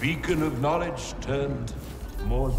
Beacon of knowledge turned more.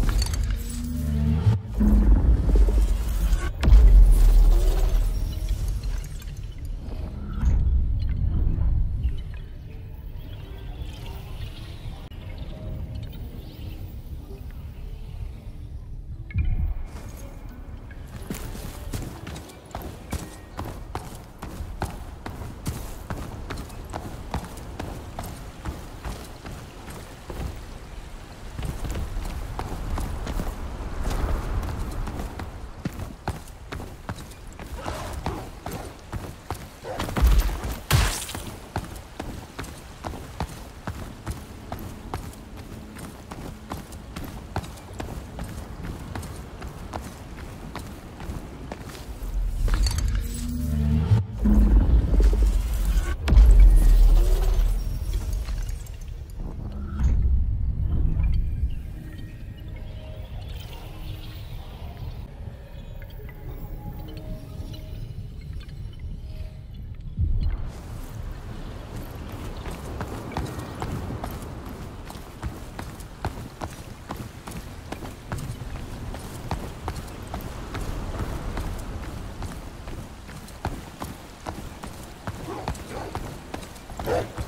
Thank